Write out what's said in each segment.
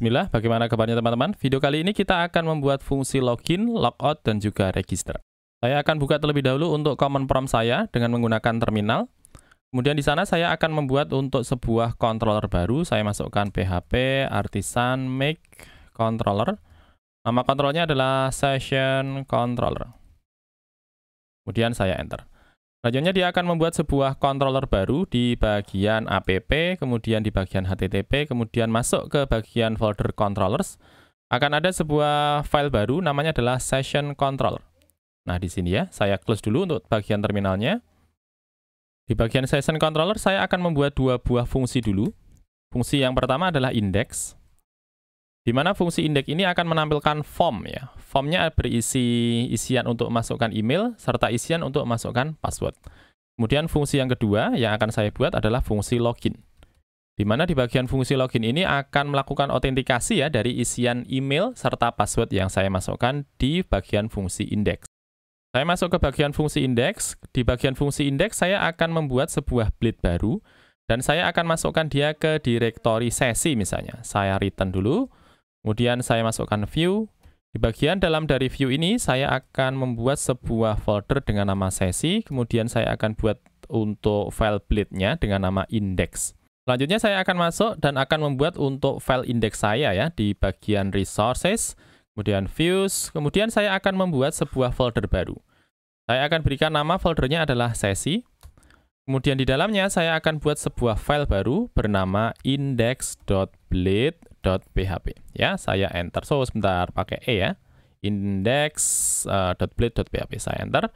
Bismillah, bagaimana kabarnya teman-teman? Video kali ini kita akan membuat fungsi login, logout, dan juga register. Saya akan buka terlebih dahulu untuk common prompt saya dengan menggunakan terminal. Kemudian di sana saya akan membuat untuk sebuah controller baru. Saya masukkan php artisan make controller. Nama kontrolnya adalah session controller. Kemudian saya enter. Selanjutnya dia akan membuat sebuah controller baru di bagian app, kemudian di bagian HTTP, kemudian masuk ke bagian folder controllers. Akan ada sebuah file baru namanya adalah session controller. Nah, di sini ya, saya close dulu untuk bagian terminalnya. Di bagian session controller saya akan membuat dua buah fungsi dulu. Fungsi yang pertama adalah index di mana fungsi index ini akan menampilkan form ya. Formnya berisi isian untuk memasukkan email serta isian untuk memasukkan password. Kemudian fungsi yang kedua yang akan saya buat adalah fungsi login. Di mana di bagian fungsi login ini akan melakukan autentikasi ya dari isian email serta password yang saya masukkan di bagian fungsi index. Saya masuk ke bagian fungsi index. Di bagian fungsi index saya akan membuat sebuah blade baru dan saya akan masukkan dia ke direktori sesi misalnya. Saya return dulu. Kemudian saya masukkan view. Di bagian dalam dari view ini, saya akan membuat sebuah folder dengan nama sesi. Kemudian saya akan buat untuk file blade-nya dengan nama index. Selanjutnya saya akan masuk dan akan membuat untuk file index saya ya di bagian resources, kemudian views, kemudian saya akan membuat sebuah folder baru. Saya akan berikan nama foldernya adalah sesi. Kemudian di dalamnya saya akan buat sebuah file baru bernama index.blade index.php. Ya, saya enter. So, sebentar pakai E ya. index.blade.php. Uh, saya enter.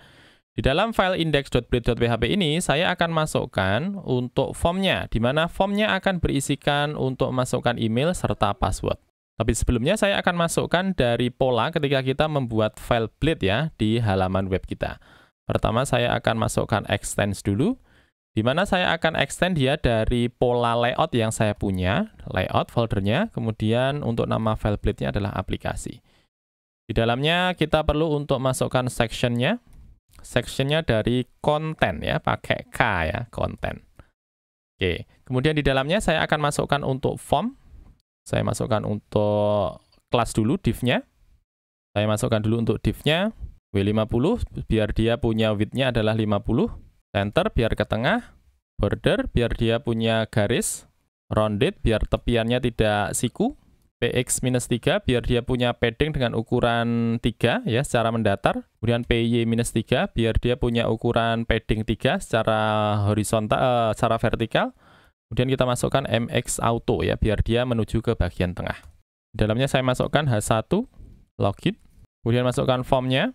Di dalam file index.blade.php ini, saya akan masukkan untuk formnya, di mana formnya akan berisikan untuk masukkan email serta password. Tapi sebelumnya saya akan masukkan dari pola ketika kita membuat file blade ya di halaman web kita. Pertama saya akan masukkan extends dulu di mana saya akan extend dia dari pola layout yang saya punya, layout foldernya, kemudian untuk nama file blade-nya adalah aplikasi. Di dalamnya kita perlu untuk masukkan sectionnya, sectionnya dari konten ya, pakai K ya, konten. Oke, kemudian di dalamnya saya akan masukkan untuk form, saya masukkan untuk kelas dulu, div-nya. Saya masukkan dulu untuk div-nya, W50, biar dia punya width-nya adalah 50 center biar ke tengah, border biar dia punya garis, rounded biar tepiannya tidak siku, px-3 biar dia punya padding dengan ukuran 3 ya secara mendatar, kemudian py-3 biar dia punya ukuran padding 3 secara horizontal uh, secara vertikal. Kemudian kita masukkan mx auto ya biar dia menuju ke bagian tengah. Dalamnya saya masukkan h1 login, kemudian masukkan formnya,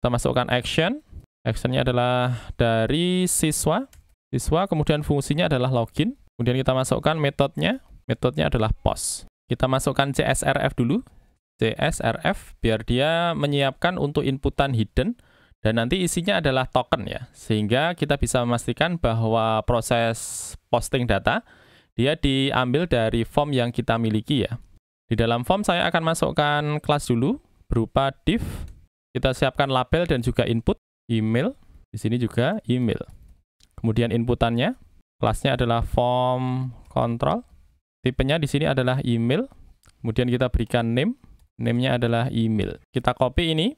kita masukkan action, Actionnya adalah dari siswa. Siswa, kemudian fungsinya adalah login. Kemudian kita masukkan metodenya. Metodenya adalah post. Kita masukkan CSRF dulu. CSRF, biar dia menyiapkan untuk inputan hidden. Dan nanti isinya adalah token ya. Sehingga kita bisa memastikan bahwa proses posting data, dia diambil dari form yang kita miliki ya. Di dalam form saya akan masukkan kelas dulu, berupa div. Kita siapkan label dan juga input email, di sini juga email. Kemudian inputannya, kelasnya adalah form control, tipenya di sini adalah email, kemudian kita berikan name, name-nya adalah email. Kita copy ini,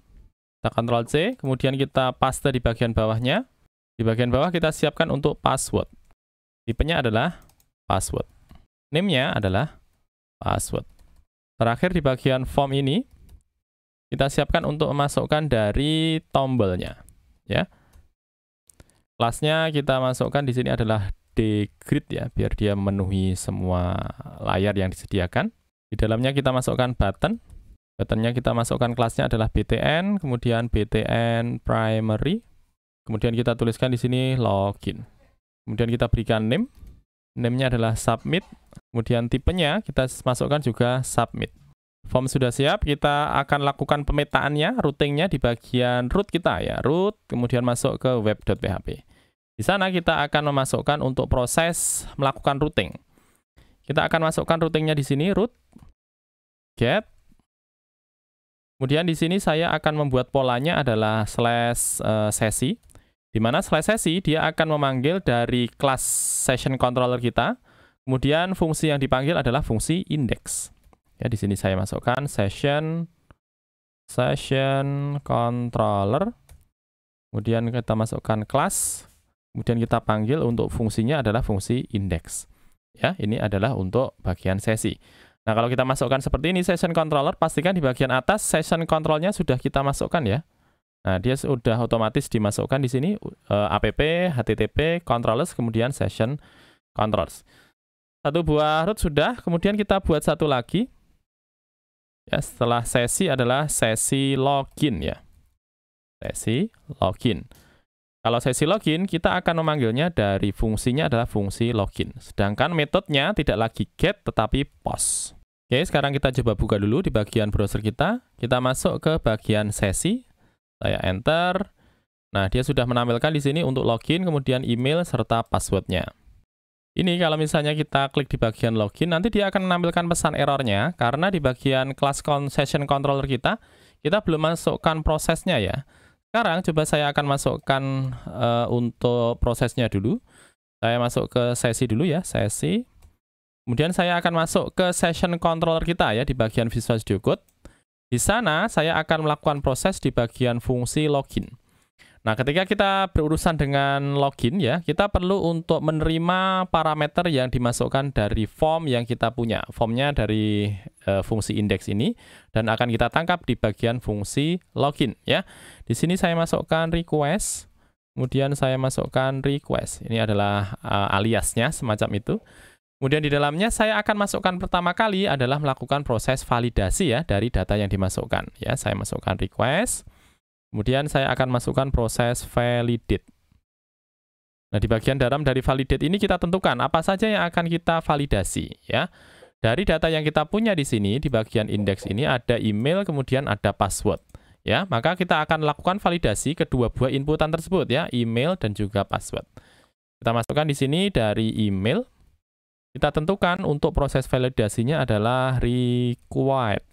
kita Ctrl C, kemudian kita paste di bagian bawahnya. Di bagian bawah kita siapkan untuk password. Tipenya adalah password. Name-nya adalah password. Terakhir di bagian form ini, kita siapkan untuk memasukkan dari tombolnya ya. Kelasnya kita masukkan di sini adalah dgrid ya, biar dia memenuhi semua layar yang disediakan. Di dalamnya kita masukkan button. Buttonnya kita masukkan kelasnya adalah btn, kemudian btn primary. Kemudian kita tuliskan di sini login. Kemudian kita berikan name. Name-nya adalah submit. Kemudian tipenya kita masukkan juga submit. Form sudah siap, kita akan lakukan pemetaannya, routingnya di bagian root kita ya, root, kemudian masuk ke web.php. Di sana kita akan memasukkan untuk proses melakukan routing. Kita akan masukkan routingnya di sini, root, get. Kemudian di sini saya akan membuat polanya adalah slash uh, sesi, di mana slash sesi dia akan memanggil dari kelas session controller kita, kemudian fungsi yang dipanggil adalah fungsi index Ya, di sini saya masukkan session session controller. Kemudian kita masukkan kelas. Kemudian kita panggil untuk fungsinya adalah fungsi index. Ya, ini adalah untuk bagian sesi. Nah, kalau kita masukkan seperti ini session controller, pastikan di bagian atas session controlnya sudah kita masukkan ya. Nah, dia sudah otomatis dimasukkan di sini uh, app, http, controllers, kemudian session controls. Satu buah root sudah, kemudian kita buat satu lagi. Ya, setelah sesi adalah sesi login ya. Sesi login. Kalau sesi login, kita akan memanggilnya dari fungsinya adalah fungsi login. Sedangkan metodenya tidak lagi get, tetapi post. Oke, sekarang kita coba buka dulu di bagian browser kita. Kita masuk ke bagian sesi. Saya enter. Nah, dia sudah menampilkan di sini untuk login, kemudian email, serta passwordnya. Ini kalau misalnya kita klik di bagian login, nanti dia akan menampilkan pesan errornya, karena di bagian class session controller kita, kita belum masukkan prosesnya ya. Sekarang coba saya akan masukkan uh, untuk prosesnya dulu. Saya masuk ke sesi dulu ya, sesi. Kemudian saya akan masuk ke session controller kita ya, di bagian Visual Studio Code. Di sana saya akan melakukan proses di bagian fungsi login. Nah, ketika kita berurusan dengan login ya, kita perlu untuk menerima parameter yang dimasukkan dari form yang kita punya. Formnya dari e, fungsi index ini dan akan kita tangkap di bagian fungsi login ya. Di sini saya masukkan request, kemudian saya masukkan request. Ini adalah e, aliasnya semacam itu. Kemudian di dalamnya saya akan masukkan pertama kali adalah melakukan proses validasi ya dari data yang dimasukkan. Ya, saya masukkan request. Kemudian saya akan masukkan proses validate. Nah, di bagian dalam dari validate ini kita tentukan apa saja yang akan kita validasi ya. Dari data yang kita punya di sini di bagian indeks ini ada email kemudian ada password ya. Maka kita akan lakukan validasi kedua buah inputan tersebut ya, email dan juga password. Kita masukkan di sini dari email. Kita tentukan untuk proses validasinya adalah required.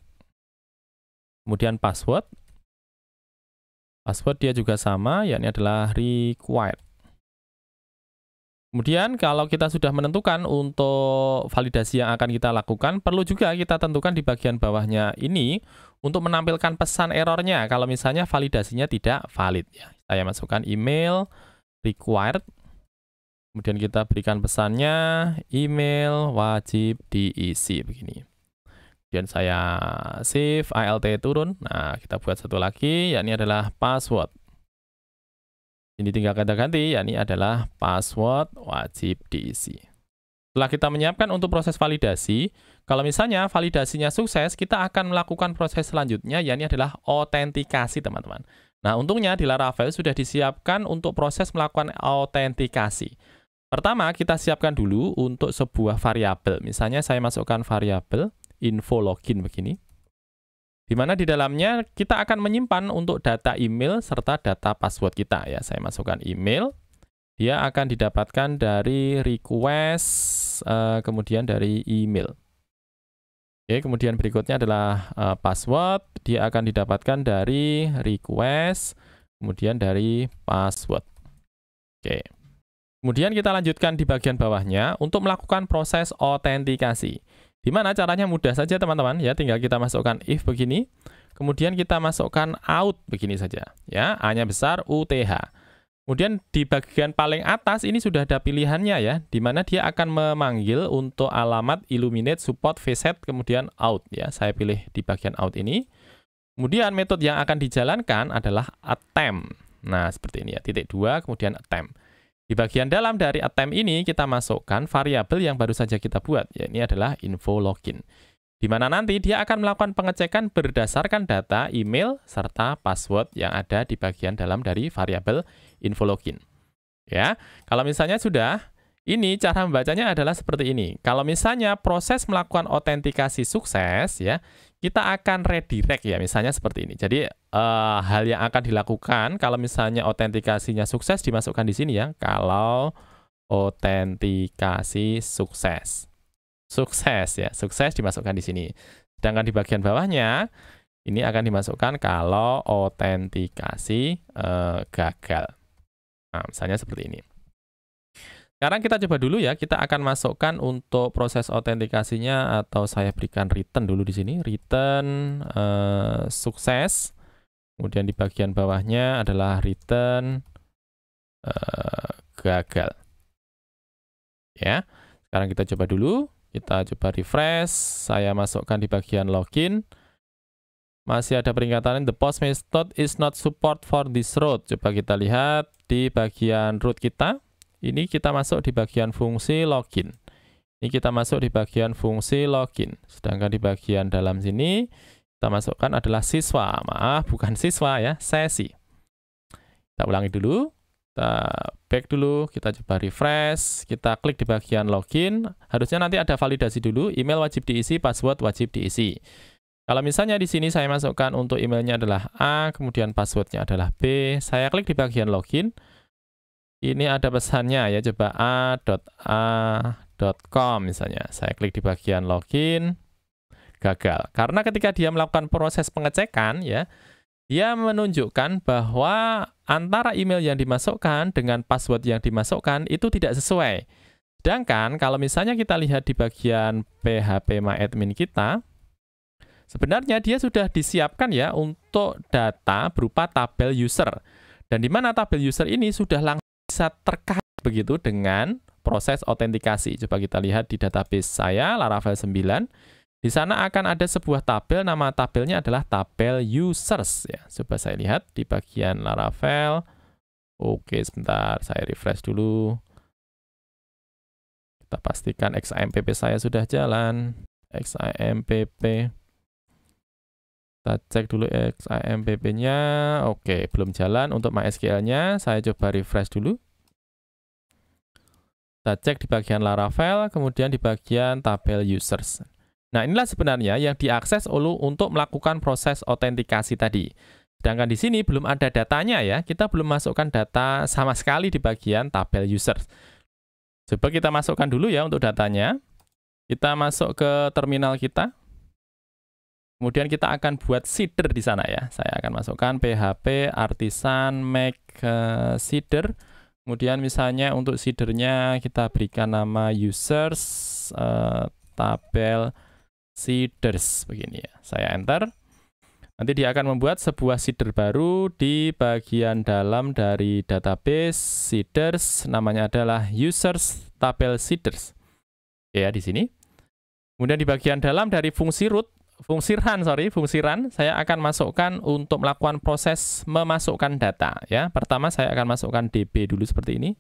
Kemudian password Password dia juga sama, yakni adalah required. Kemudian kalau kita sudah menentukan untuk validasi yang akan kita lakukan, perlu juga kita tentukan di bagian bawahnya ini untuk menampilkan pesan errornya kalau misalnya validasinya tidak valid. Ya. Saya masukkan email required, kemudian kita berikan pesannya email wajib diisi begini. Kemudian saya save, ALT turun. Nah, kita buat satu lagi, yakni adalah password. Ini tinggal kita ganti, yakni adalah password wajib diisi. Setelah kita menyiapkan untuk proses validasi, kalau misalnya validasinya sukses, kita akan melakukan proses selanjutnya, yakni adalah autentikasi, teman-teman. Nah, untungnya di Laravel sudah disiapkan untuk proses melakukan autentikasi. Pertama, kita siapkan dulu untuk sebuah variabel. Misalnya saya masukkan variabel info login begini. Di mana di dalamnya kita akan menyimpan untuk data email serta data password kita ya. Saya masukkan email, dia akan didapatkan dari request, uh, kemudian dari email. Oke, kemudian berikutnya adalah uh, password, dia akan didapatkan dari request, kemudian dari password. Oke. Kemudian kita lanjutkan di bagian bawahnya untuk melakukan proses autentikasi. Di mana caranya mudah saja teman-teman ya, tinggal kita masukkan if begini, kemudian kita masukkan out begini saja ya, A-nya besar UTH. Kemudian di bagian paling atas ini sudah ada pilihannya ya, di mana dia akan memanggil untuk alamat illuminate support vset kemudian out ya. Saya pilih di bagian out ini. Kemudian metode yang akan dijalankan adalah attempt. Nah, seperti ini ya, titik dua kemudian attempt. Di bagian dalam dari attempt ini kita masukkan variabel yang baru saja kita buat, yaitu adalah info login. Di mana nanti dia akan melakukan pengecekan berdasarkan data email serta password yang ada di bagian dalam dari variabel info login. Ya, kalau misalnya sudah, ini cara membacanya adalah seperti ini. Kalau misalnya proses melakukan autentikasi sukses, ya, kita akan redirect ya, misalnya seperti ini. Jadi uh, hal yang akan dilakukan kalau misalnya autentikasinya sukses dimasukkan di sini ya. Kalau autentikasi sukses. Sukses ya, sukses dimasukkan di sini. Sedangkan di bagian bawahnya ini akan dimasukkan kalau autentikasi uh, gagal. Nah, misalnya seperti ini. Sekarang kita coba dulu ya, kita akan masukkan untuk proses autentikasinya atau saya berikan return dulu di sini, return uh, sukses. Kemudian di bagian bawahnya adalah return uh, gagal. Ya. Sekarang kita coba dulu, kita coba refresh, saya masukkan di bagian login. Masih ada peringatan the post method is not support for this route. Coba kita lihat di bagian root kita ini kita masuk di bagian fungsi login. Ini kita masuk di bagian fungsi login. Sedangkan di bagian dalam sini, kita masukkan adalah siswa. Maaf, bukan siswa ya, sesi. Kita ulangi dulu. Kita back dulu, kita coba refresh, kita klik di bagian login. Harusnya nanti ada validasi dulu, email wajib diisi, password wajib diisi. Kalau misalnya di sini saya masukkan untuk emailnya adalah A, kemudian passwordnya adalah B, saya klik di bagian login, ini ada pesannya ya, coba a.a.com misalnya. Saya klik di bagian login, gagal. Karena ketika dia melakukan proses pengecekan ya, dia menunjukkan bahwa antara email yang dimasukkan dengan password yang dimasukkan itu tidak sesuai. Sedangkan kalau misalnya kita lihat di bagian PHP MyAdmin kita, sebenarnya dia sudah disiapkan ya untuk data berupa tabel user. Dan di mana tabel user ini sudah langsung bisa terkait begitu dengan proses autentikasi. Coba kita lihat di database saya, Laravel 9. Di sana akan ada sebuah tabel, nama tabelnya adalah tabel users. Ya, coba saya lihat di bagian Laravel. Oke, sebentar, saya refresh dulu. Kita pastikan XAMPP saya sudah jalan. XAMPP. Kita cek dulu XAMPP-nya. Oke, belum jalan. Untuk MySQL-nya, saya coba refresh dulu. Kita cek di bagian Laravel, kemudian di bagian tabel users. Nah, inilah sebenarnya yang diakses oleh untuk melakukan proses autentikasi tadi. Sedangkan di sini belum ada datanya ya, kita belum masukkan data sama sekali di bagian tabel users. Coba kita masukkan dulu ya untuk datanya. Kita masuk ke terminal kita. Kemudian kita akan buat seeder di sana ya. Saya akan masukkan php artisan make uh, seeder. Kemudian misalnya untuk seedernya kita berikan nama users uh, tabel seeders begini ya. Saya enter. Nanti dia akan membuat sebuah seeder baru di bagian dalam dari database seeders namanya adalah users tabel seeders. Ya di sini. Kemudian di bagian dalam dari fungsi root fungsi run, sorry, fungsi run, saya akan masukkan untuk melakukan proses memasukkan data. Ya, pertama saya akan masukkan db dulu seperti ini.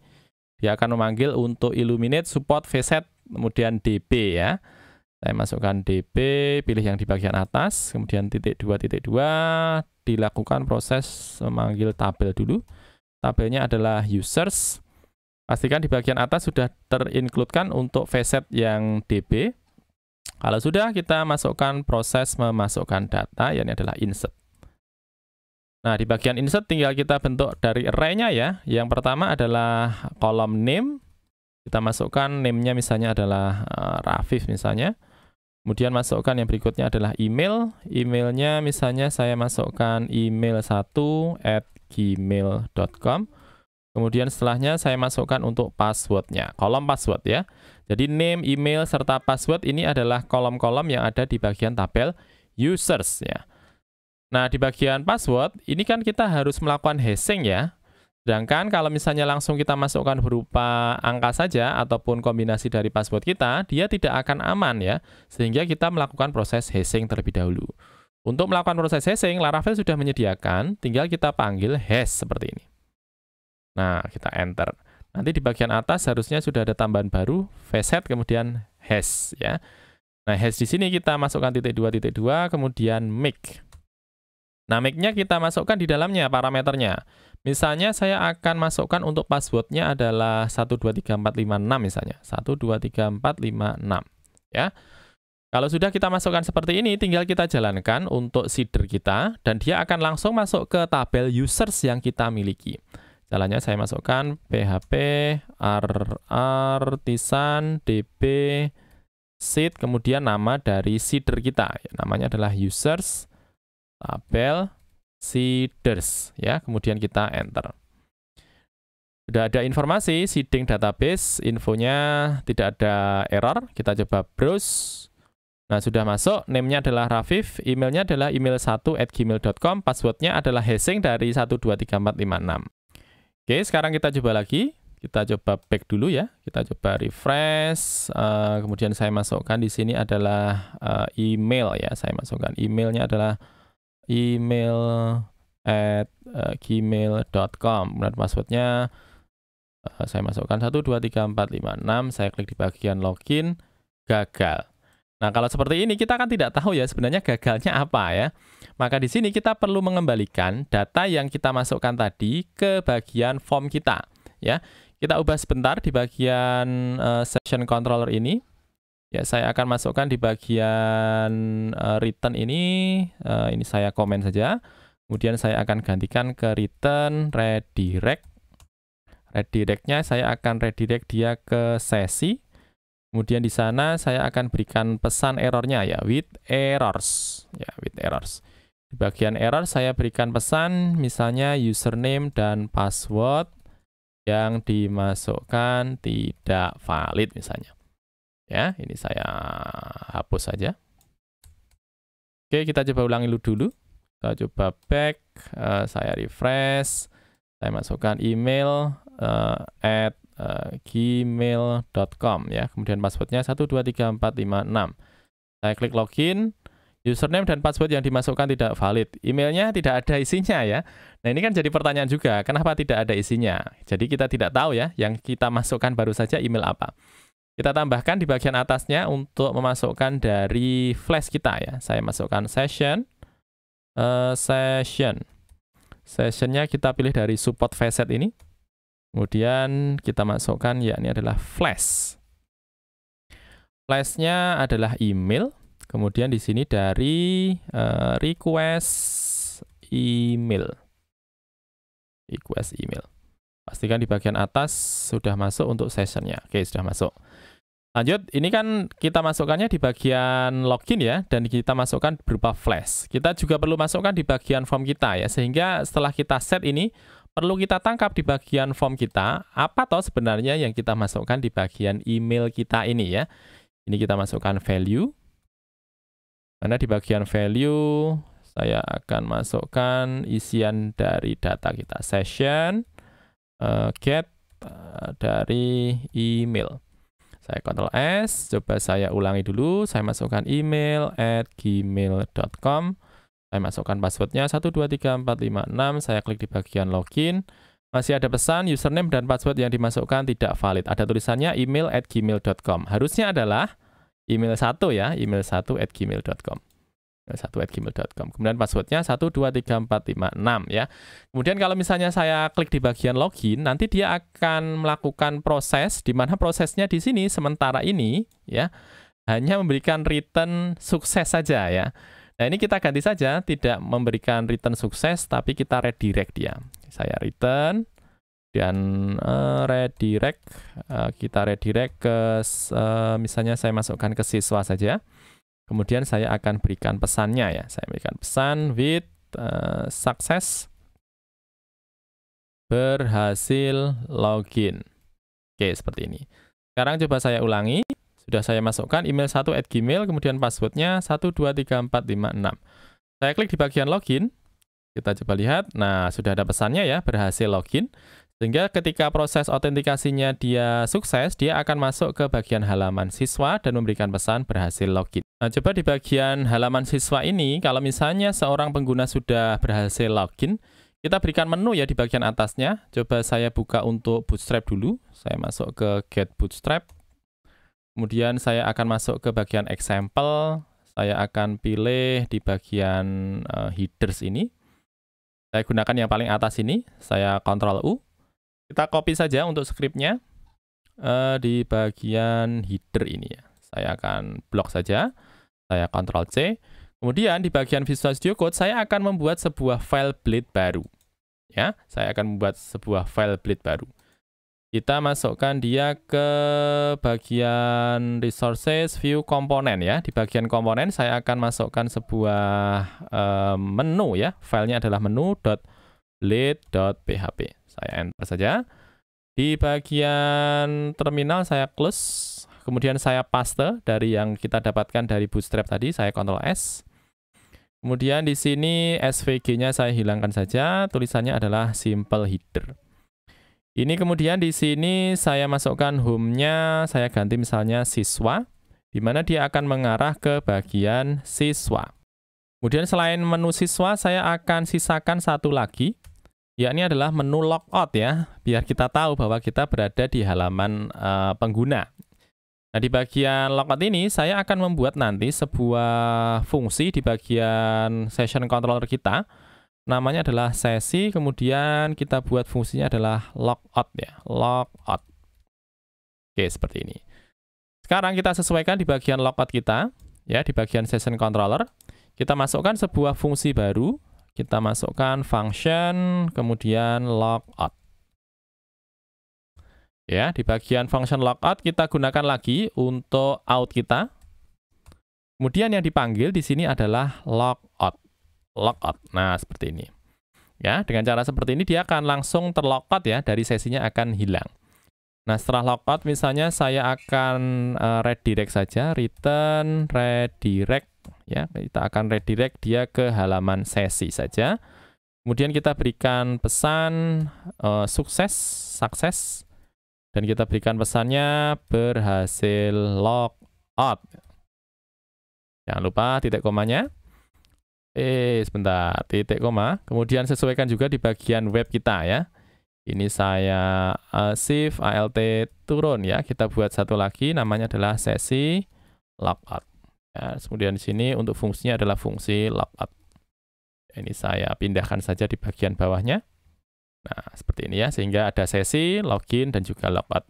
Dia akan memanggil untuk illuminate support vset, kemudian db ya. Saya masukkan db, pilih yang di bagian atas, kemudian titik dua titik dua, dilakukan proses memanggil tabel dulu. Tabelnya adalah users. Pastikan di bagian atas sudah terincludekan untuk vset yang db. Kalau sudah, kita masukkan proses memasukkan data, yang adalah insert. Nah, di bagian insert tinggal kita bentuk dari array-nya ya. Yang pertama adalah kolom name. Kita masukkan name-nya misalnya adalah uh, Rafif misalnya. Kemudian masukkan yang berikutnya adalah email. Emailnya misalnya saya masukkan email 1 at gmail.com. Kemudian setelahnya saya masukkan untuk passwordnya, kolom password ya. Jadi name, email, serta password ini adalah kolom-kolom yang ada di bagian tabel users ya. Nah, di bagian password, ini kan kita harus melakukan hashing ya. Sedangkan kalau misalnya langsung kita masukkan berupa angka saja ataupun kombinasi dari password kita, dia tidak akan aman ya. Sehingga kita melakukan proses hashing terlebih dahulu. Untuk melakukan proses hashing, Laravel sudah menyediakan, tinggal kita panggil hash seperti ini. Nah, kita enter. Nanti di bagian atas harusnya sudah ada tambahan baru, vset kemudian hash ya. Nah, hash di sini kita masukkan titik dua titik dua, kemudian make. Nah, make-nya kita masukkan di dalamnya parameternya. Misalnya saya akan masukkan untuk passwordnya adalah 123456 misalnya. 123456 ya. Kalau sudah kita masukkan seperti ini, tinggal kita jalankan untuk seeder kita dan dia akan langsung masuk ke tabel users yang kita miliki. Caranya saya masukkan php artisan db seed kemudian nama dari seeder kita. Ya, namanya adalah users tabel seeders ya. Kemudian kita enter. Sudah ada informasi seeding database, infonya tidak ada error. Kita coba browse. Nah, sudah masuk. Name-nya adalah Rafif, emailnya adalah email1 at gmail.com, passwordnya adalah hasing dari 123456. Oke, sekarang kita coba lagi. Kita coba back dulu ya. Kita coba refresh. Uh, kemudian saya masukkan di sini adalah uh, email ya. Saya masukkan emailnya adalah email at uh, gmail.com. Kemudian passwordnya uh, saya masukkan 123456, saya klik di bagian login, gagal. Nah, kalau seperti ini kita kan tidak tahu ya sebenarnya gagalnya apa ya. Maka di sini kita perlu mengembalikan data yang kita masukkan tadi ke bagian form kita ya. Kita ubah sebentar di bagian uh, session controller ini. Ya, saya akan masukkan di bagian uh, return ini uh, ini saya komen saja. Kemudian saya akan gantikan ke return redirect Redirectnya saya akan redirect dia ke sesi. Kemudian di sana saya akan berikan pesan errornya ya, with errors. Ya, with errors. Di bagian error saya berikan pesan misalnya username dan password yang dimasukkan tidak valid misalnya. Ya, ini saya hapus saja. Oke, kita coba ulangi dulu. Kita coba back, uh, saya refresh, saya masukkan email uh, at uh, gmail.com ya. Kemudian passwordnya 123456. Saya klik login, username dan password yang dimasukkan tidak valid. Emailnya tidak ada isinya ya. Nah ini kan jadi pertanyaan juga, kenapa tidak ada isinya? Jadi kita tidak tahu ya, yang kita masukkan baru saja email apa. Kita tambahkan di bagian atasnya untuk memasukkan dari flash kita ya. Saya masukkan session, uh, session. Sessionnya kita pilih dari support facet ini. Kemudian kita masukkan ya ini adalah flash. Flashnya adalah email. Kemudian di sini dari uh, request email. Request email. Pastikan di bagian atas sudah masuk untuk sessionnya. Oke, sudah masuk. Lanjut, ini kan kita masukkannya di bagian login ya, dan kita masukkan berupa flash. Kita juga perlu masukkan di bagian form kita ya, sehingga setelah kita set ini, perlu kita tangkap di bagian form kita, apa toh sebenarnya yang kita masukkan di bagian email kita ini ya. Ini kita masukkan value. Karena di bagian value, saya akan masukkan isian dari data kita. Session, uh, get uh, dari email. Saya Ctrl S, coba saya ulangi dulu, saya masukkan email at gmail.com. Saya masukkan passwordnya 123456, saya klik di bagian login. Masih ada pesan username dan password yang dimasukkan tidak valid. Ada tulisannya email at gmail.com. Harusnya adalah email satu ya, email satu at gmail.com. Satu at gmail.com. Kemudian passwordnya 123456 ya. Kemudian kalau misalnya saya klik di bagian login, nanti dia akan melakukan proses di mana prosesnya di sini sementara ini ya hanya memberikan return sukses saja ya. Nah ini kita ganti saja, tidak memberikan return sukses, tapi kita redirect dia. Saya return, dan uh, redirect, uh, kita redirect ke, uh, misalnya saya masukkan ke siswa saja. Kemudian saya akan berikan pesannya ya, saya berikan pesan with uh, success berhasil login. Oke, seperti ini. Sekarang coba saya ulangi. Sudah saya masukkan email 1 at gmail, kemudian passwordnya 123456. Saya klik di bagian login, kita coba lihat, nah sudah ada pesannya ya, berhasil login. Sehingga ketika proses autentikasinya dia sukses, dia akan masuk ke bagian halaman siswa dan memberikan pesan berhasil login. Nah, coba di bagian halaman siswa ini, kalau misalnya seorang pengguna sudah berhasil login, kita berikan menu ya di bagian atasnya. Coba saya buka untuk Bootstrap dulu. Saya masuk ke Get Bootstrap. Kemudian saya akan masuk ke bagian example. Saya akan pilih di bagian uh, headers ini. Saya gunakan yang paling atas ini. Saya Ctrl U. Kita copy saja untuk scriptnya uh, di bagian header ini ya. Saya akan blok saja. Saya Ctrl C. Kemudian di bagian Visual Studio Code saya akan membuat sebuah file blade baru. Ya, saya akan membuat sebuah file blade baru kita masukkan dia ke bagian resources view komponen ya. Di bagian komponen saya akan masukkan sebuah uh, menu ya. Filenya adalah menu.lead.php. Saya enter saja. Di bagian terminal saya close, kemudian saya paste dari yang kita dapatkan dari Bootstrap tadi, saya Ctrl S. Kemudian di sini SVG-nya saya hilangkan saja, tulisannya adalah simple header. Ini kemudian di sini saya masukkan home-nya, saya ganti misalnya siswa, di mana dia akan mengarah ke bagian siswa. Kemudian selain menu siswa, saya akan sisakan satu lagi, yakni adalah menu logout ya, biar kita tahu bahwa kita berada di halaman uh, pengguna. Nah, di bagian logout ini saya akan membuat nanti sebuah fungsi di bagian session controller kita. Namanya adalah sesi, kemudian kita buat fungsinya adalah logout ya, logout. Oke, seperti ini. Sekarang kita sesuaikan di bagian logout kita, ya, di bagian session controller. Kita masukkan sebuah fungsi baru, kita masukkan function, kemudian logout. Ya, di bagian function logout kita gunakan lagi untuk out kita. Kemudian yang dipanggil di sini adalah logout. Logout. Nah, seperti ini. Ya, dengan cara seperti ini dia akan langsung terlogout ya, dari sesinya akan hilang. Nah, setelah logout misalnya saya akan uh, redirect saja, return redirect ya kita akan redirect dia ke halaman sesi saja kemudian kita berikan pesan uh, sukses sukses dan kita berikan pesannya berhasil log out jangan lupa titik komanya eh sebentar titik koma kemudian sesuaikan juga di bagian web kita ya ini saya uh, shift alt turun ya kita buat satu lagi namanya adalah sesi logout Ya, kemudian di sini untuk fungsinya adalah fungsi logout. Ini saya pindahkan saja di bagian bawahnya. Nah, seperti ini ya, sehingga ada sesi, login, dan juga logout.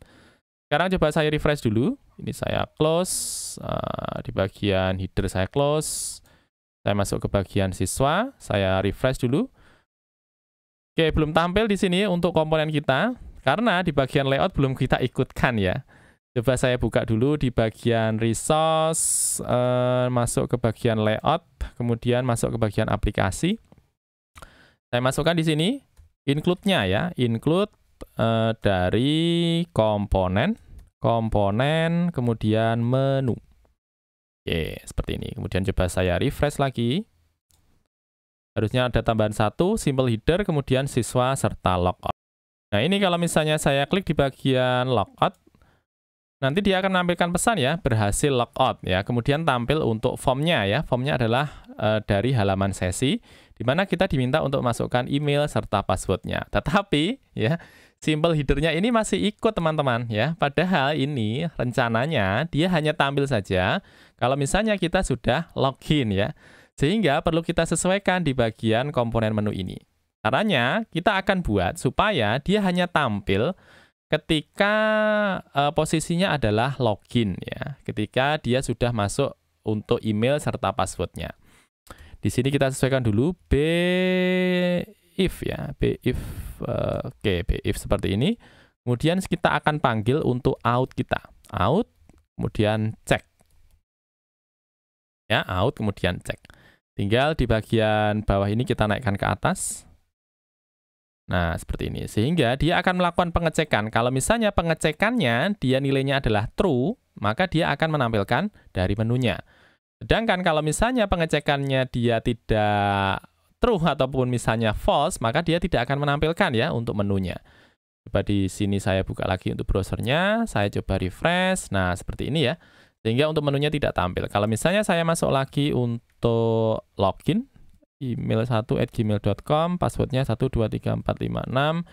Sekarang coba saya refresh dulu. Ini saya close, uh, di bagian header saya close. Saya masuk ke bagian siswa, saya refresh dulu. Oke, belum tampil di sini untuk komponen kita, karena di bagian layout belum kita ikutkan ya. Coba saya buka dulu di bagian resource, uh, masuk ke bagian layout, kemudian masuk ke bagian aplikasi. Saya masukkan di sini include-nya ya, include uh, dari komponen, komponen, kemudian menu. Oke, seperti ini. Kemudian coba saya refresh lagi. Harusnya ada tambahan satu, simple header, kemudian siswa serta logout. Nah ini kalau misalnya saya klik di bagian logout, Nanti dia akan menampilkan pesan ya, berhasil logout ya. Kemudian tampil untuk formnya ya. Formnya adalah e, dari halaman sesi, di mana kita diminta untuk masukkan email serta passwordnya. Tetapi ya, simple headernya ini masih ikut teman-teman ya. Padahal ini rencananya dia hanya tampil saja kalau misalnya kita sudah login ya. Sehingga perlu kita sesuaikan di bagian komponen menu ini. Caranya kita akan buat supaya dia hanya tampil ketika uh, posisinya adalah login ya, ketika dia sudah masuk untuk email serta passwordnya. Di sini kita sesuaikan dulu b if ya, if uh, oke okay, b if seperti ini. Kemudian kita akan panggil untuk out kita. Out kemudian cek. Ya, out kemudian cek. Tinggal di bagian bawah ini kita naikkan ke atas. Nah, seperti ini. Sehingga dia akan melakukan pengecekan. Kalau misalnya pengecekannya dia nilainya adalah true, maka dia akan menampilkan dari menunya. Sedangkan kalau misalnya pengecekannya dia tidak true ataupun misalnya false, maka dia tidak akan menampilkan ya untuk menunya. Coba di sini saya buka lagi untuk browsernya, saya coba refresh. Nah, seperti ini ya. Sehingga untuk menunya tidak tampil. Kalau misalnya saya masuk lagi untuk login, email 1 at gmail.com, passwordnya 123456.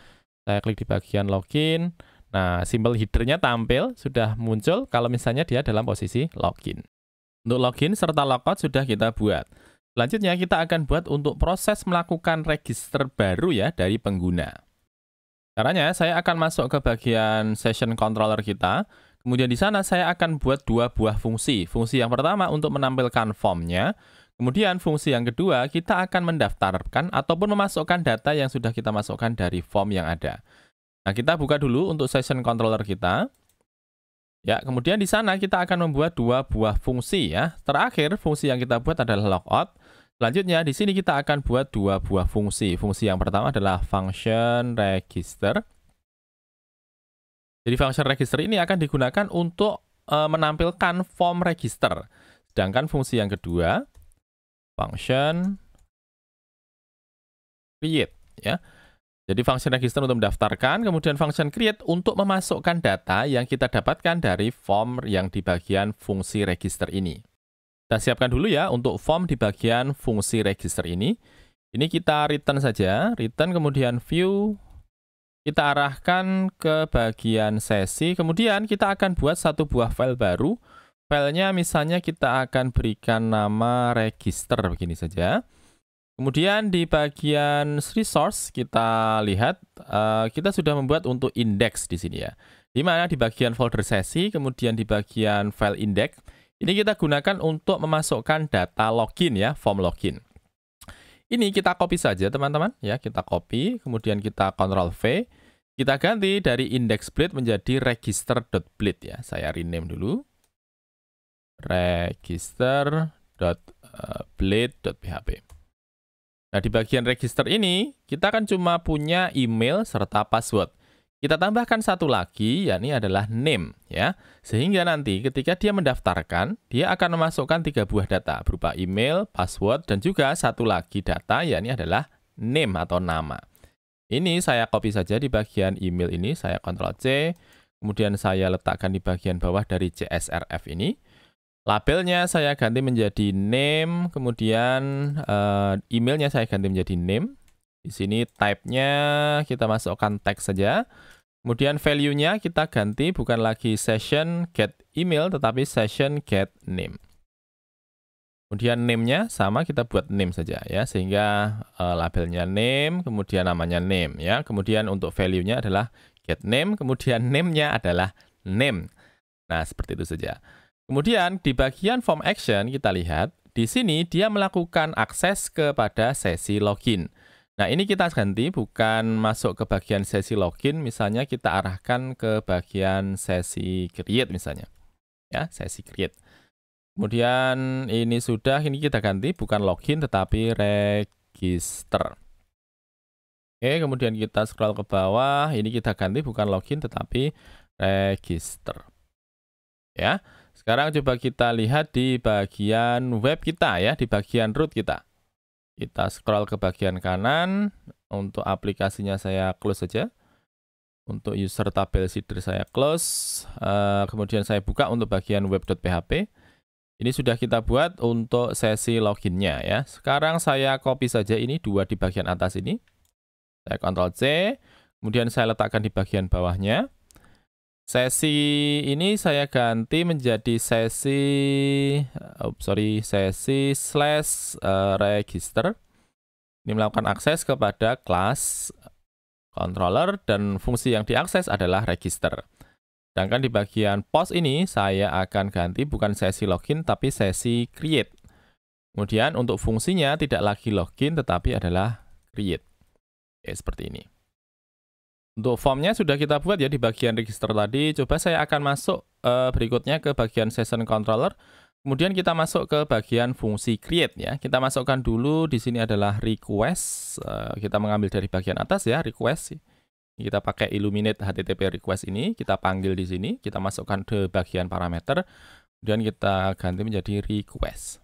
Saya klik di bagian login. Nah, simbol headernya tampil, sudah muncul kalau misalnya dia dalam posisi login. Untuk login serta logout sudah kita buat. Selanjutnya kita akan buat untuk proses melakukan register baru ya dari pengguna. Caranya saya akan masuk ke bagian session controller kita. Kemudian di sana saya akan buat dua buah fungsi. Fungsi yang pertama untuk menampilkan formnya. Kemudian fungsi yang kedua, kita akan mendaftarkan ataupun memasukkan data yang sudah kita masukkan dari form yang ada. Nah, kita buka dulu untuk session controller kita. Ya, kemudian di sana kita akan membuat dua buah fungsi ya. Terakhir, fungsi yang kita buat adalah logout. Selanjutnya, di sini kita akan buat dua buah fungsi. Fungsi yang pertama adalah function register. Jadi function register ini akan digunakan untuk e, menampilkan form register. Sedangkan fungsi yang kedua, function create ya. Jadi function register untuk mendaftarkan, kemudian function create untuk memasukkan data yang kita dapatkan dari form yang di bagian fungsi register ini. Kita siapkan dulu ya untuk form di bagian fungsi register ini. Ini kita return saja, return kemudian view, kita arahkan ke bagian sesi, kemudian kita akan buat satu buah file baru. Filenya misalnya kita akan berikan nama register begini saja. Kemudian di bagian resource kita lihat uh, kita sudah membuat untuk index di sini ya. Di mana di bagian folder sesi, kemudian di bagian file index, ini kita gunakan untuk memasukkan data login ya, form login. Ini kita copy saja teman-teman ya, kita copy, kemudian kita Ctrl V, kita ganti dari index blade menjadi register.blade ya. Saya rename dulu. register.blade.php. Nah, di bagian register ini, kita kan cuma punya email serta password. Kita tambahkan satu lagi, yakni adalah name, ya. Sehingga nanti ketika dia mendaftarkan, dia akan memasukkan tiga buah data, berupa email, password, dan juga satu lagi data, yakni adalah name atau nama. Ini saya copy saja di bagian email ini, saya Ctrl C, kemudian saya letakkan di bagian bawah dari CSRF ini. Labelnya saya ganti menjadi name, kemudian uh, emailnya saya ganti menjadi name. Di sini type-nya kita masukkan teks saja. Kemudian value-nya kita ganti bukan lagi session get email, tetapi session get name. Kemudian name-nya sama kita buat name saja ya, sehingga uh, labelnya name, kemudian namanya name ya. Kemudian untuk value-nya adalah get name, kemudian name-nya adalah name. Nah, seperti itu saja. Kemudian di bagian form action kita lihat, di sini dia melakukan akses kepada sesi login. Nah ini kita ganti bukan masuk ke bagian sesi login, misalnya kita arahkan ke bagian sesi create misalnya. Ya, sesi create. Kemudian ini sudah, ini kita ganti bukan login tetapi register. Oke, kemudian kita scroll ke bawah, ini kita ganti bukan login tetapi register. Ya. Sekarang coba kita lihat di bagian web kita ya, di bagian root kita. Kita scroll ke bagian kanan, untuk aplikasinya saya close saja. Untuk user tabel seeder saya close, uh, kemudian saya buka untuk bagian web.php. Ini sudah kita buat untuk sesi loginnya ya. Sekarang saya copy saja ini dua di bagian atas ini. Saya Ctrl C, kemudian saya letakkan di bagian bawahnya. Sesi ini saya ganti menjadi sesi, oh, sorry, sesi slash uh, register. Ini melakukan akses kepada kelas controller dan fungsi yang diakses adalah register. Sedangkan di bagian post ini saya akan ganti bukan sesi login tapi sesi create. Kemudian untuk fungsinya tidak lagi login tetapi adalah create. Oke, seperti ini. Untuk formnya sudah kita buat ya di bagian register tadi. Coba saya akan masuk uh, berikutnya ke bagian session controller. Kemudian kita masuk ke bagian fungsi create ya. Kita masukkan dulu di sini adalah request. Uh, kita mengambil dari bagian atas ya request. Kita pakai illuminate HTTP request ini. Kita panggil di sini. Kita masukkan ke bagian parameter. Kemudian kita ganti menjadi request.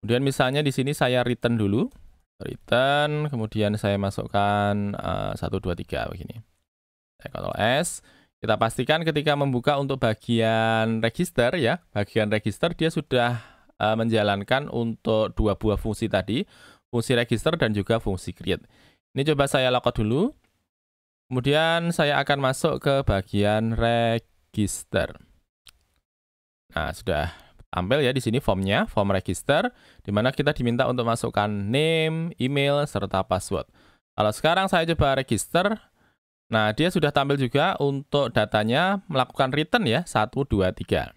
Kemudian misalnya di sini saya return dulu return, kemudian saya masukkan uh, 1, 2, 3 begini. Saya Ctrl S. Kita pastikan ketika membuka untuk bagian register ya, bagian register dia sudah uh, menjalankan untuk dua buah fungsi tadi, fungsi register dan juga fungsi create. Ini coba saya logout dulu. Kemudian saya akan masuk ke bagian register. Nah, sudah tampil ya di sini formnya, form register, di mana kita diminta untuk masukkan name, email, serta password. Kalau sekarang saya coba register, nah dia sudah tampil juga untuk datanya melakukan return ya, 1, 2, 3.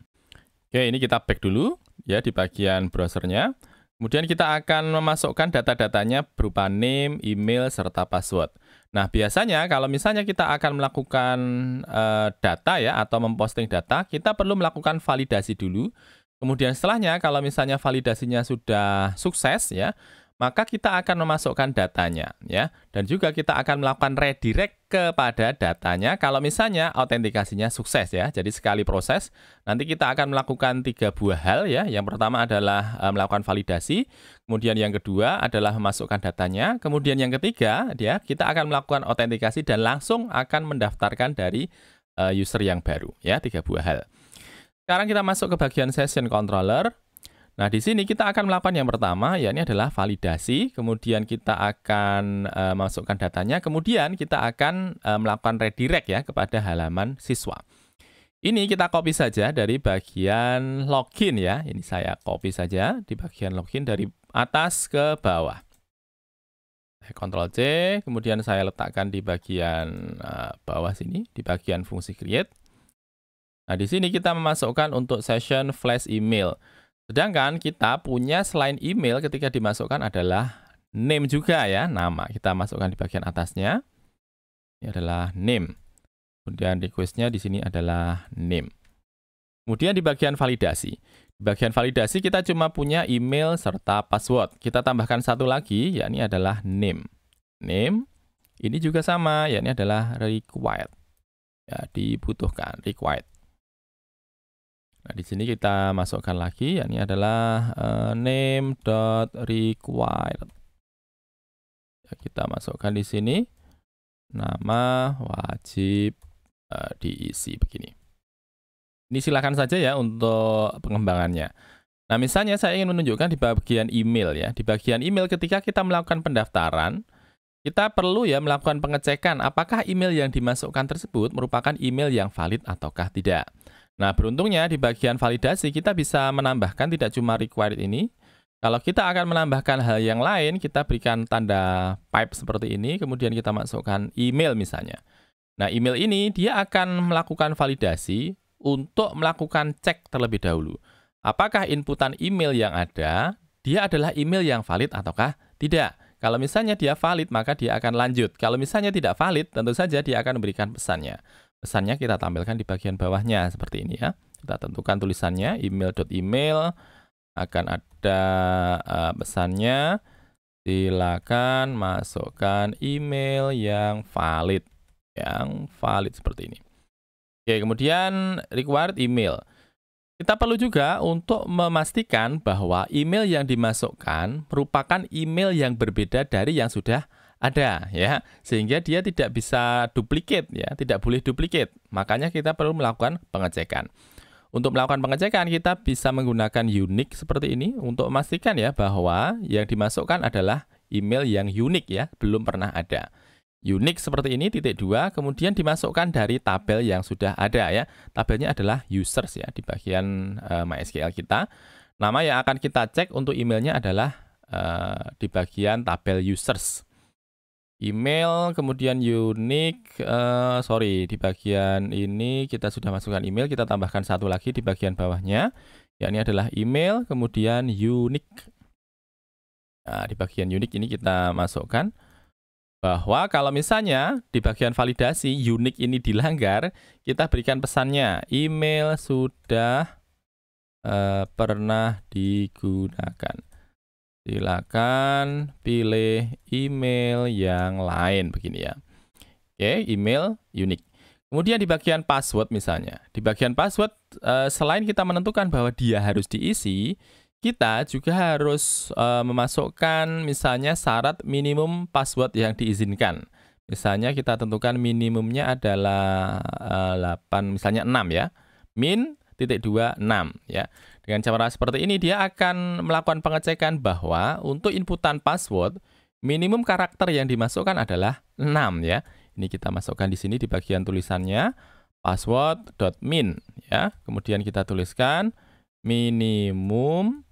Oke, ini kita back dulu ya di bagian browsernya. Kemudian kita akan memasukkan data-datanya berupa name, email, serta password. Nah, biasanya kalau misalnya kita akan melakukan uh, data ya atau memposting data, kita perlu melakukan validasi dulu Kemudian setelahnya kalau misalnya validasinya sudah sukses ya, maka kita akan memasukkan datanya ya dan juga kita akan melakukan redirect kepada datanya kalau misalnya autentikasinya sukses ya. Jadi sekali proses nanti kita akan melakukan tiga buah hal ya. Yang pertama adalah uh, melakukan validasi, kemudian yang kedua adalah memasukkan datanya, kemudian yang ketiga dia kita akan melakukan autentikasi dan langsung akan mendaftarkan dari uh, user yang baru ya, tiga buah hal. Sekarang kita masuk ke bagian session controller. Nah, di sini kita akan melakukan yang pertama, yakni adalah validasi. Kemudian kita akan uh, masukkan datanya. Kemudian kita akan uh, melakukan redirect ya kepada halaman siswa. Ini kita copy saja dari bagian login ya. Ini saya copy saja di bagian login dari atas ke bawah. Ctrl C, kemudian saya letakkan di bagian uh, bawah sini, di bagian fungsi create. Nah, di sini kita memasukkan untuk session flash email. Sedangkan kita punya selain email ketika dimasukkan adalah name juga ya, nama. Kita masukkan di bagian atasnya. Ini adalah name. Kemudian requestnya di sini adalah name. Kemudian di bagian validasi. Di bagian validasi kita cuma punya email serta password. Kita tambahkan satu lagi, yakni adalah name. Name ini juga sama, yakni adalah required. Ya, dibutuhkan, required. Nah, di sini kita masukkan lagi, yakni adalah uh, name.required. Ya, kita masukkan di sini nama wajib uh, diisi begini. Ini silakan saja ya untuk pengembangannya. Nah, misalnya saya ingin menunjukkan di bagian email ya. Di bagian email ketika kita melakukan pendaftaran, kita perlu ya melakukan pengecekan apakah email yang dimasukkan tersebut merupakan email yang valid ataukah tidak. Nah, beruntungnya di bagian validasi kita bisa menambahkan tidak cuma required ini. Kalau kita akan menambahkan hal yang lain, kita berikan tanda pipe seperti ini, kemudian kita masukkan email misalnya. Nah, email ini dia akan melakukan validasi untuk melakukan cek terlebih dahulu. Apakah inputan email yang ada, dia adalah email yang valid ataukah tidak. Kalau misalnya dia valid, maka dia akan lanjut. Kalau misalnya tidak valid, tentu saja dia akan memberikan pesannya. Pesannya kita tampilkan di bagian bawahnya seperti ini ya. Kita tentukan tulisannya email.email akan ada uh, pesannya silakan masukkan email yang valid yang valid seperti ini. Oke, kemudian required email. Kita perlu juga untuk memastikan bahwa email yang dimasukkan merupakan email yang berbeda dari yang sudah ada ya. Sehingga dia tidak bisa duplicate ya. Tidak boleh duplicate. Makanya kita perlu melakukan pengecekan. Untuk melakukan pengecekan kita bisa menggunakan unik seperti ini untuk memastikan ya bahwa yang dimasukkan adalah email yang unik ya. Belum pernah ada. Unik seperti ini titik dua kemudian dimasukkan dari tabel yang sudah ada ya. Tabelnya adalah users ya di bagian uh, MySQL kita. Nama yang akan kita cek untuk emailnya adalah uh, di bagian tabel users email, kemudian unique, uh, sorry, di bagian ini kita sudah masukkan email, kita tambahkan satu lagi di bagian bawahnya, yakni adalah email, kemudian unique. Nah, di bagian unique ini kita masukkan bahwa kalau misalnya di bagian validasi unique ini dilanggar, kita berikan pesannya, email sudah uh, pernah digunakan. Silakan pilih email yang lain begini ya. Oke, email unik. Kemudian di bagian password misalnya. Di bagian password eh, selain kita menentukan bahwa dia harus diisi, kita juga harus eh, memasukkan misalnya syarat minimum password yang diizinkan. Misalnya kita tentukan minimumnya adalah 8 eh, misalnya 6 ya. Min titik 2 6 ya. Dengan cara seperti ini dia akan melakukan pengecekan bahwa untuk inputan password minimum karakter yang dimasukkan adalah 6 ya. Ini kita masukkan di sini di bagian tulisannya password.min ya. Kemudian kita tuliskan minimum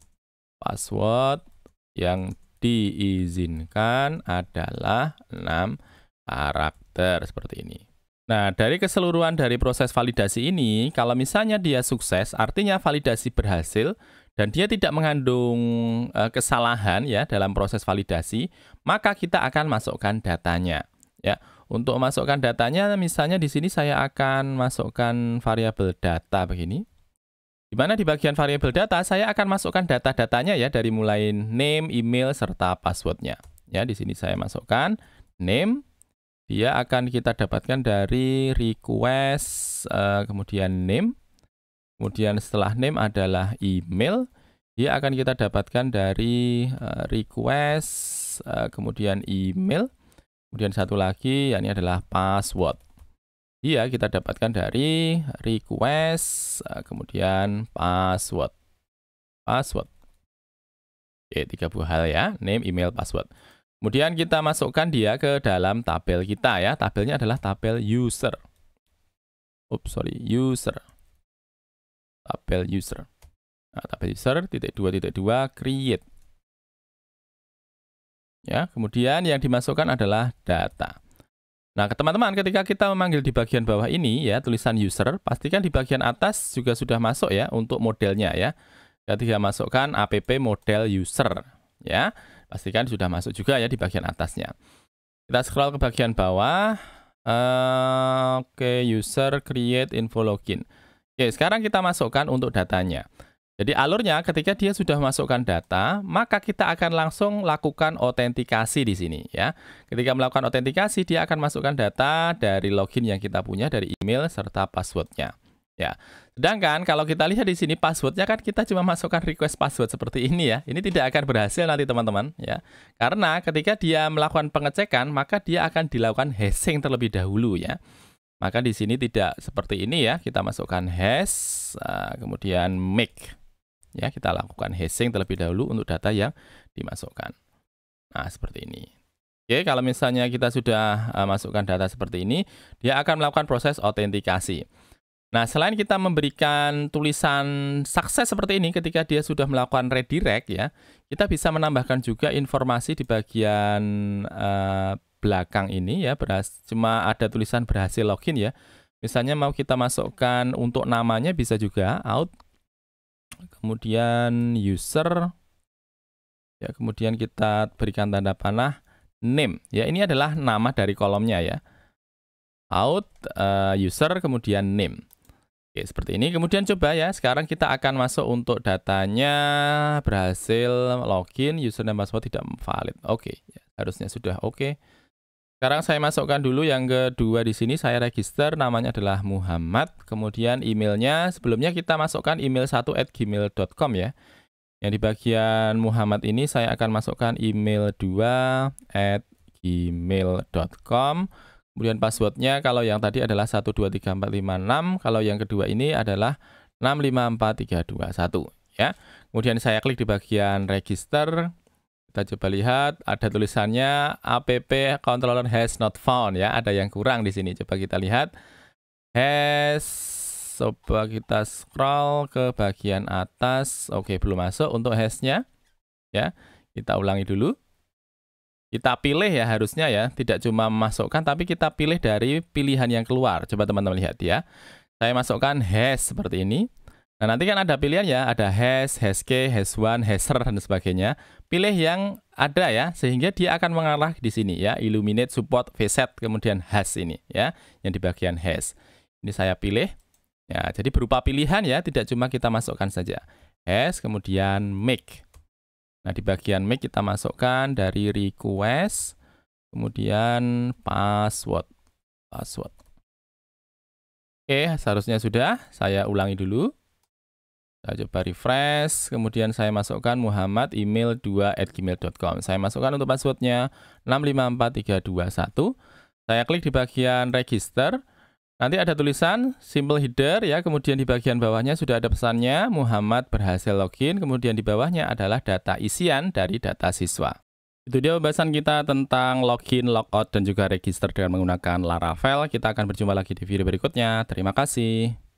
password yang diizinkan adalah 6 karakter seperti ini. Nah, dari keseluruhan dari proses validasi ini, kalau misalnya dia sukses, artinya validasi berhasil dan dia tidak mengandung uh, kesalahan ya dalam proses validasi, maka kita akan masukkan datanya. Ya, untuk masukkan datanya misalnya di sini saya akan masukkan variabel data begini. Di mana di bagian variabel data saya akan masukkan data-datanya ya dari mulai name, email serta passwordnya. Ya, di sini saya masukkan name dia akan kita dapatkan dari request uh, kemudian name. Kemudian setelah name adalah email. Dia akan kita dapatkan dari uh, request uh, kemudian email. Kemudian satu lagi yakni adalah password. Dia kita dapatkan dari request kemudian password. Password. Oke, tiga buah hal ya, name, email, password. Kemudian kita masukkan dia ke dalam tabel kita ya. Tabelnya adalah tabel user. Oops, sorry, user. Tabel user. Nah, tabel user titik dua titik dua create. Ya, kemudian yang dimasukkan adalah data. Nah, teman-teman, ketika kita memanggil di bagian bawah ini ya tulisan user, pastikan di bagian atas juga sudah masuk ya untuk modelnya ya. Ketika masukkan app model user ya. Pastikan sudah masuk juga ya di bagian atasnya. Kita scroll ke bagian bawah. Uh, Oke, okay, user create info login. Oke, okay, sekarang kita masukkan untuk datanya. Jadi alurnya ketika dia sudah masukkan data, maka kita akan langsung lakukan autentikasi di sini ya. Ketika melakukan autentikasi, dia akan masukkan data dari login yang kita punya dari email serta passwordnya. Ya. Sedangkan kalau kita lihat di sini passwordnya kan kita cuma masukkan request password seperti ini ya. Ini tidak akan berhasil nanti teman-teman ya. Karena ketika dia melakukan pengecekan maka dia akan dilakukan hashing terlebih dahulu ya. Maka di sini tidak seperti ini ya. Kita masukkan hash uh, kemudian make ya kita lakukan hashing terlebih dahulu untuk data yang dimasukkan. Nah, seperti ini. Oke, kalau misalnya kita sudah uh, masukkan data seperti ini, dia akan melakukan proses autentikasi. Nah, selain kita memberikan tulisan sukses seperti ini ketika dia sudah melakukan redirect ya, kita bisa menambahkan juga informasi di bagian uh, belakang ini ya, berhasil, cuma ada tulisan berhasil login ya. Misalnya mau kita masukkan untuk namanya bisa juga out. Kemudian user ya, kemudian kita berikan tanda panah name. Ya, ini adalah nama dari kolomnya ya. Out uh, user kemudian name. Oke, seperti ini. Kemudian coba ya, sekarang kita akan masuk untuk datanya berhasil login, username password tidak valid. Oke, ya, harusnya sudah oke. Sekarang saya masukkan dulu yang kedua di sini, saya register, namanya adalah Muhammad. Kemudian emailnya, sebelumnya kita masukkan email 1 at gmail.com ya. Yang di bagian Muhammad ini saya akan masukkan email 2 at gmail.com. Kemudian passwordnya kalau yang tadi adalah 123456, kalau yang kedua ini adalah 654321 ya. Kemudian saya klik di bagian register. Kita coba lihat ada tulisannya app controller has not found ya, ada yang kurang di sini. Coba kita lihat. Has coba kita scroll ke bagian atas. Oke, belum masuk untuk hashnya. Ya. Kita ulangi dulu kita pilih ya harusnya ya, tidak cuma memasukkan tapi kita pilih dari pilihan yang keluar. Coba teman-teman lihat ya. Saya masukkan hash seperti ini. Nah, nanti kan ada pilihan ya, ada hash, hash key, hash one, hasher dan sebagainya. Pilih yang ada ya, sehingga dia akan mengarah di sini ya, illuminate support vset kemudian hash ini ya, yang di bagian hash. Ini saya pilih. Ya, jadi berupa pilihan ya, tidak cuma kita masukkan saja. Hash kemudian make. Nah, di bagian make kita masukkan dari request, kemudian password. Password. Oke, seharusnya sudah. Saya ulangi dulu. Saya coba refresh, kemudian saya masukkan Muhammad email 2 at gmail.com. Saya masukkan untuk passwordnya 654321. Saya klik di bagian register. Nanti ada tulisan simple header ya, kemudian di bagian bawahnya sudah ada pesannya Muhammad berhasil login, kemudian di bawahnya adalah data isian dari data siswa. Itu dia pembahasan kita tentang login, logout, dan juga register dengan menggunakan Laravel. Kita akan berjumpa lagi di video berikutnya. Terima kasih.